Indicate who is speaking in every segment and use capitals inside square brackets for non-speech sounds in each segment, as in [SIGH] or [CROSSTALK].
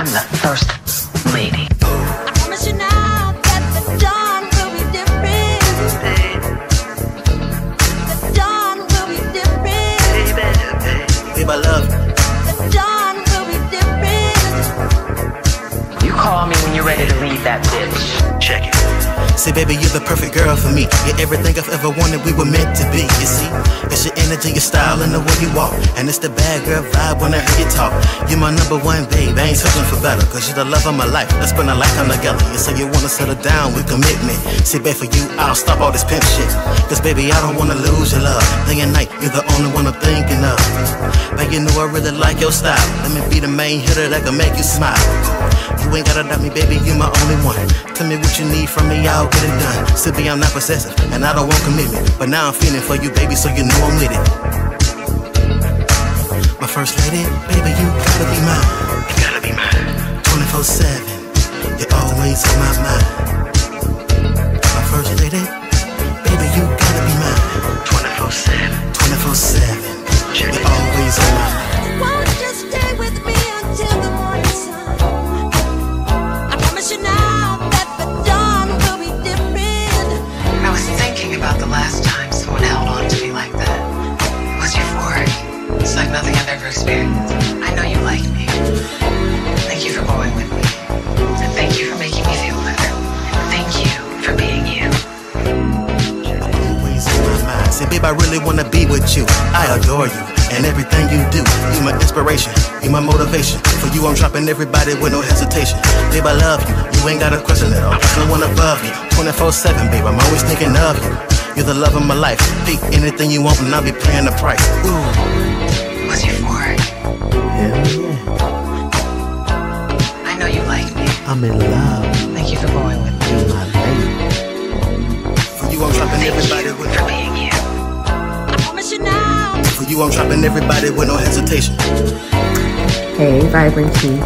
Speaker 1: I'm the first lady.
Speaker 2: I promise you now that the dawn will be different. The dawn will be different.
Speaker 3: Babe, I love you.
Speaker 2: The dawn will be different.
Speaker 1: You call me when you're ready to leave that bitch.
Speaker 3: Check it. Say, baby, you're the perfect girl for me. You're everything I've ever wanted, we were meant to be. You see, it's energy, your style, and the way you walk. And it's the bad girl vibe when I hear you talk. You're my number one, babe. I ain't searching for better, cause you're the love of my life. Let's spend a lifetime together. You say you wanna settle down with commitment. See, babe, for you, I'll stop all this pimp shit. Cause, baby, I don't wanna lose your love. Day and night, you're the only one I'm thinking of. But you know I really like your style. Let me be the main hitter that can make you smile. You ain't gotta doubt me, baby, you my only one. Tell me what you need from me, I'll get it done. Still be, I'm not possessive, and I don't want commitment. But now I'm feeling for you, baby, so you know I'm with it. My first lady, baby, you gotta be mine. You gotta be mine. 24 7, you're always on my mind. My first lady, baby, you gotta be mine. 24 7, 24 7,
Speaker 1: experienced. I know you like me. Thank you for going with me. And thank you for making me feel better. And thank you for being you.
Speaker 3: always in my mind. Say, babe, I really wanna be with you. I adore you and everything you do. You my inspiration, you my motivation. For you, I'm dropping everybody with no hesitation. Babe, I love you. You ain't got a question at all. No one above you. 24/7, babe. I'm always thinking of you. You're the love of my life. Pick anything you want, and I'll be paying the price. Ooh,
Speaker 1: was euphoric.
Speaker 3: hell yeah.
Speaker 1: I know you like me.
Speaker 3: I'm in love.
Speaker 1: Thank you for going with me.
Speaker 3: You're my lady. For you, I'm dropping
Speaker 1: Thank
Speaker 3: everybody
Speaker 1: you
Speaker 3: with
Speaker 1: for being you.
Speaker 2: I promise you now.
Speaker 3: For you, I'm dropping everybody with no hesitation.
Speaker 4: Hey, Vibrant Key.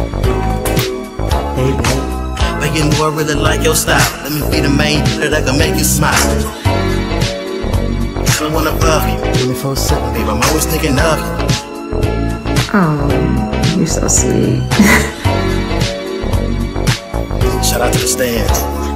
Speaker 3: Hey, babe. But you know I really like your style. Let me be the main that I can make you smile. Someone above you, 24 7, babe. I'm always thinking of you.
Speaker 4: Oh, you're so sweet. [LAUGHS]
Speaker 3: Shout out to the stands.